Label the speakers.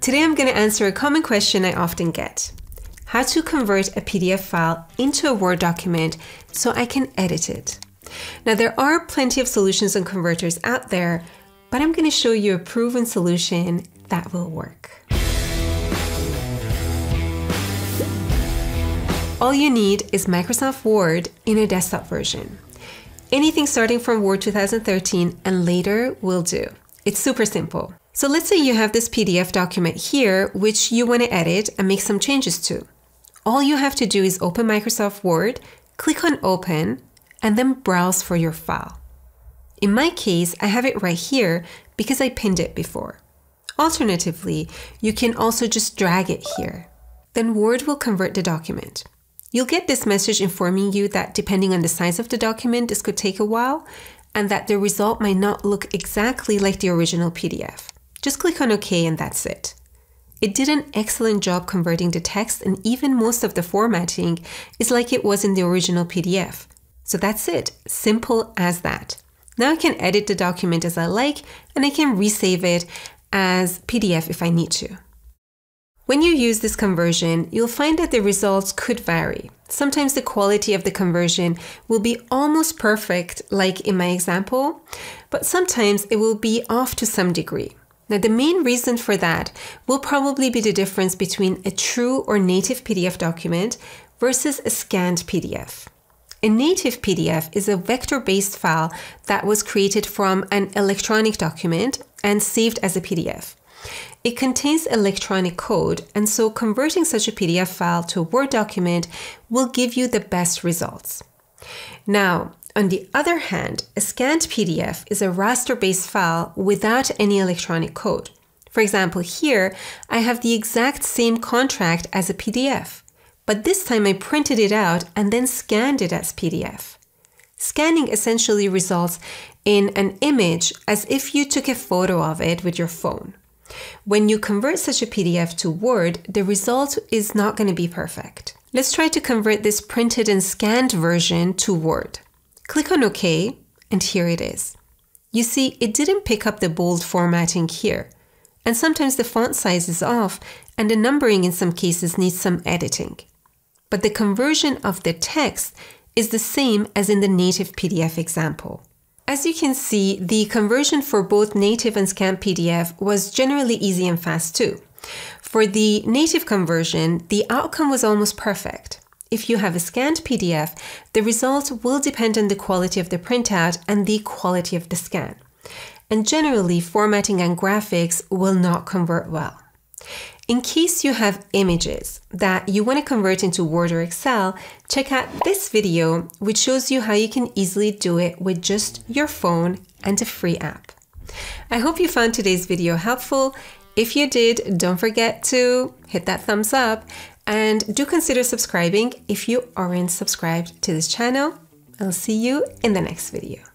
Speaker 1: Today I'm going to answer a common question I often get. How to convert a PDF file into a Word document so I can edit it. Now there are plenty of solutions and converters out there, but I'm going to show you a proven solution that will work. All you need is Microsoft Word in a desktop version. Anything starting from Word 2013 and later will do. It's super simple. So let's say you have this PDF document here, which you want to edit and make some changes to. All you have to do is open Microsoft Word, click on Open, and then browse for your file. In my case, I have it right here because I pinned it before. Alternatively, you can also just drag it here. Then Word will convert the document. You'll get this message informing you that depending on the size of the document, this could take a while, and that the result might not look exactly like the original PDF. Just click on OK and that's it. It did an excellent job converting the text and even most of the formatting is like it was in the original PDF. So that's it, simple as that. Now I can edit the document as I like and I can resave it as PDF if I need to. When you use this conversion, you'll find that the results could vary. Sometimes the quality of the conversion will be almost perfect, like in my example, but sometimes it will be off to some degree. Now, the main reason for that will probably be the difference between a true or native PDF document versus a scanned PDF. A native PDF is a vector based file that was created from an electronic document and saved as a PDF. It contains electronic code, and so converting such a PDF file to a Word document will give you the best results. Now, on the other hand, a scanned PDF is a raster based file without any electronic code. For example, here I have the exact same contract as a PDF, but this time I printed it out and then scanned it as PDF. Scanning essentially results in an image as if you took a photo of it with your phone. When you convert such a PDF to Word, the result is not going to be perfect. Let's try to convert this printed and scanned version to Word. Click on OK, and here it is. You see, it didn't pick up the bold formatting here. And sometimes the font size is off, and the numbering in some cases needs some editing. But the conversion of the text is the same as in the native PDF example. As you can see, the conversion for both native and scanned PDF was generally easy and fast too. For the native conversion, the outcome was almost perfect. If you have a scanned PDF, the result will depend on the quality of the printout and the quality of the scan. And generally, formatting and graphics will not convert well. In case you have images that you want to convert into Word or Excel, check out this video, which shows you how you can easily do it with just your phone and a free app. I hope you found today's video helpful. If you did, don't forget to hit that thumbs up and do consider subscribing if you aren't subscribed to this channel. I'll see you in the next video.